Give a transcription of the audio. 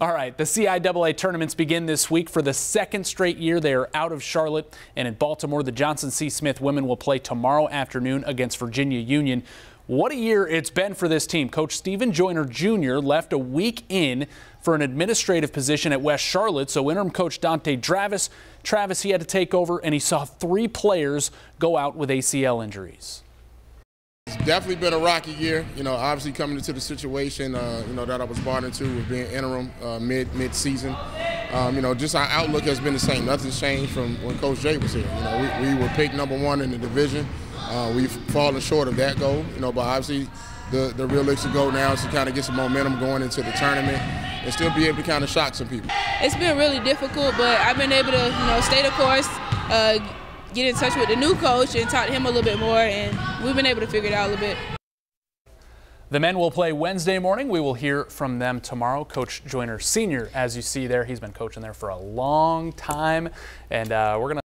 All right, the CIAA tournaments begin this week for the second straight year. They are out of Charlotte and in Baltimore. The Johnson C. Smith women will play tomorrow afternoon against Virginia Union. What a year it's been for this team. Coach Stephen Joyner Jr. left a week in for an administrative position at West Charlotte, so interim coach Dante Travis, Travis, he had to take over, and he saw three players go out with ACL injuries. Definitely been a rocky year. You know, obviously coming into the situation, uh, you know, that I was brought into with being interim uh, mid mid season. Um, you know, just our outlook has been the same. Nothing's changed from when Coach Jay was here. You know, we, we were picked number one in the division. Uh, we've fallen short of that goal. You know, but obviously the the realistic goal now is to kind of get some momentum going into the tournament and still be able to kind of shock some people. It's been really difficult, but I've been able to, you know, stay the course uh, get in touch with the new coach and talk to him a little bit more, and we've been able to figure it out a little bit. The men will play Wednesday morning. We will hear from them tomorrow. Coach Joyner Sr., as you see there, he's been coaching there for a long time, and uh, we're going to